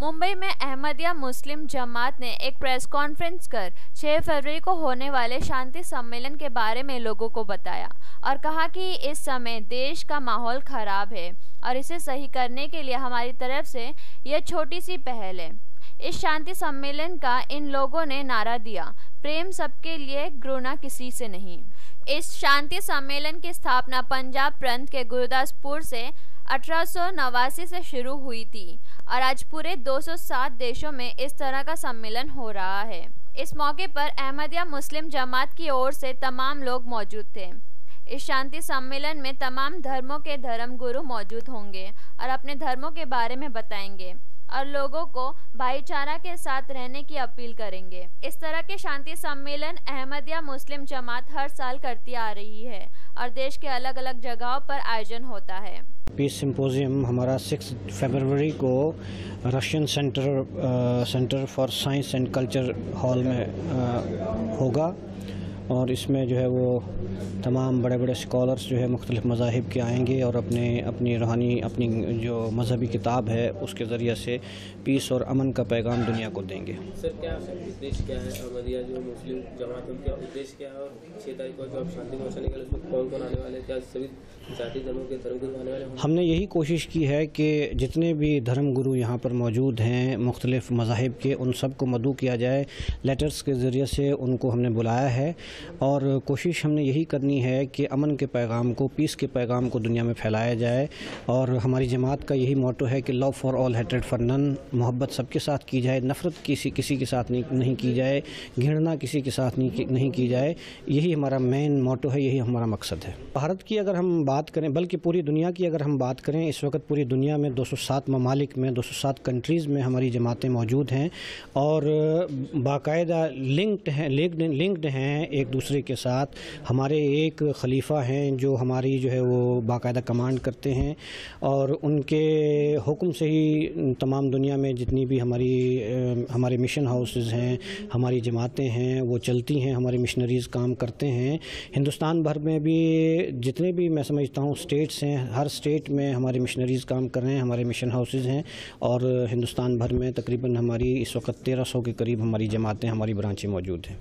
मुंबई में अहमदिया मुस्लिम जमात ने एक प्रेस कॉन्फ्रेंस कर 6 फरवरी को होने वाले शांति सम्मेलन के बारे में लोगों को बताया और कहा कि इस समय देश का माहौल खराब है और इसे सही करने के लिए हमारी तरफ़ से यह छोटी सी पहल है। इस शांति सम्मेलन का इन लोगों ने नारा दिया। प्रेम सबके लिए घृणा किसी से नहीं। इस शांति सम्मेलन की स्थापना पंजाब प्रांत के गुरुदासपुर से अठारह सौ नवासी से शुरू हुई थी और आज पूरे 207 देशों में इस तरह का सम्मेलन हो रहा है। इस मौके पर अहमदिया मुस्लिम जमात की ओर से तमाम लोग मौजूद थे। इस शांति सम्मेलन में तमाम धर्मों के धर्म गुरु मौजूद होंगे और अपने धर्मों के बारे में बताएँगे। और लोगों को भाईचारा के साथ रहने की अपील करेंगे। इस तरह के शांति सम्मेलन अहमदिया मुस्लिम जमात हर साल करती आ रही है और देश के अलग अलग जगहों पर आयोजन होता है। पीस सिंपोजियम हमारा सिक्स फरवरी को Russian centre centre for science and culture hall में आ, होगा। और इसमें जो है वो तमाम बड़े बड़े स्कॉलर्स जो है मुख्तलिफ़ मजाहब के आएँगे और अपने अपनी रूहानी अपनी जो मजहबी किताब है उसके ज़रिए से पीस और अमन का पैगाम दुनिया को देंगे। सर क्या उद्देश्य क्या है? अहमदिया जो मुस्लिम जमात उनका उद्देश्य क्या है? और छः तारीख को जो आप शांति पहुँचाने के लिए उसमें कौन कौन आने वाले क्या सभी जाति धर्मों के धर्म गुरु आने वाले हमने यही कोशिश की है कि जितने भी धर्म गुरु यहाँ पर मौजूद हैं मुख्तलिफ़ मजाहब के उन सबको मदू किया जाए। लेटर्स के ज़रिए से उनको हमने बुलाया है। और कोशिश हमने यही करनी है कि अमन के पैगाम को पीस के पैगाम को दुनिया में फैलाया जाए। और हमारी जमात का यही मोटो है कि लव फॉर ऑल हेटेड फॉर नन मोहब्बत सबके साथ की जाए नफ़रत किसी किसी के साथ नहीं, की जाए घृणा किसी के साथ नहीं, नहीं की जाए यही हमारा मेन मोटो है यही हमारा मकसद है। भारत की अगर हम बात करें बल्कि पूरी दुनिया की अगर हम बात करें इस वक्त पूरी दुनिया में 207 ममालिक में 207 कंट्रीज़ में हमारी जमातें मौजूद हैं और बाकायदा लिंक्ड हैं लिंक्ड हैं एक दूसरे के साथ हमारे एक खलीफा हैं जो हमारी जो है वो बाकायदा कमांड करते हैं और उनके हुक्म से ही तमाम दुनिया में जितनी भी हमारी हमारे मिशन हाउसेस हैं, हमारी जमातें हैं, वो चलती हैं, हमारे मिशनरीज़ काम करते हैं। हिंदुस्तान भर में भी जितने भी मैं समझता हूँ स्टेट्स हैं, हर स्टेट में हमारे मिशनरीज़ काम कर रहे हैं, हमारे मिशन हाउसेज हैं और हिंदुस्तान भर में तकरीबन हमारी इस वक्त तेरह सौ के करीब हमारी जमातें, हमारी ब्रांचें मौजूद हैं।